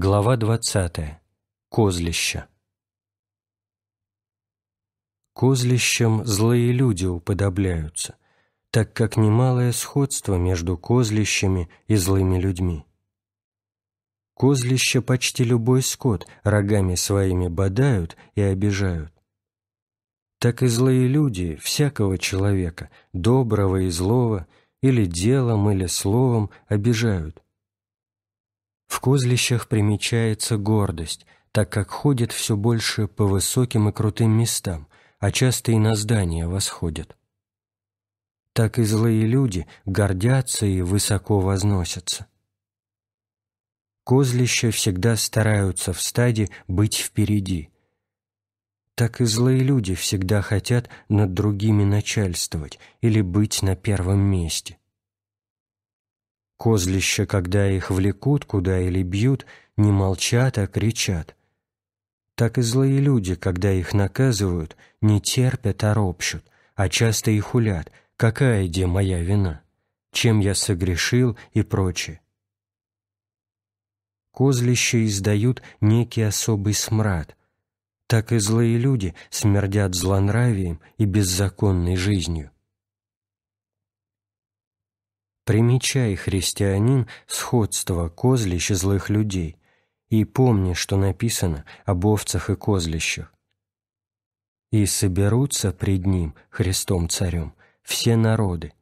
Глава 20. Козлища. Козлищам злые люди уподобляются, так как немалое сходство между козлищами и злыми людьми. Козлища почти любой скот рогами своими бодают и обижают. Так и злые люди всякого человека, доброго и злого, или делом, или словом обижают – в козлищах примечается гордость, так как ходит все больше по высоким и крутым местам, а часто и на здания восходят. Так и злые люди гордятся и высоко возносятся. Козлища всегда стараются в стаде быть впереди. Так и злые люди всегда хотят над другими начальствовать или быть на первом месте. Козлища, когда их влекут куда или бьют, не молчат, а кричат. Так и злые люди, когда их наказывают, не терпят, а ропщут, а часто и хулят, какая где моя вина, чем я согрешил и прочее. Козлища издают некий особый смрад, так и злые люди смердят злонравием и беззаконной жизнью. Примечай, христианин, сходство козлищ и злых людей, и помни, что написано об овцах и козлищах. И соберутся пред Ним, Христом Царем, все народы,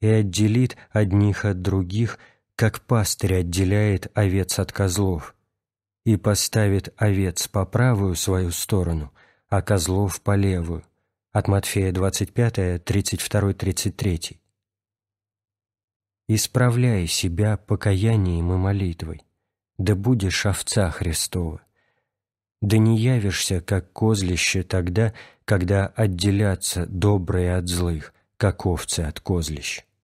и отделит одних от других, как пастырь отделяет овец от козлов, и поставит овец по правую свою сторону, а козлов по левую. От Матфея 25, 32, 33 исправляй себя покаянием и молитвой, да будешь овца Христова, да не явишься, как козлище тогда, когда отделятся добрые от злых, как овцы от козлищ.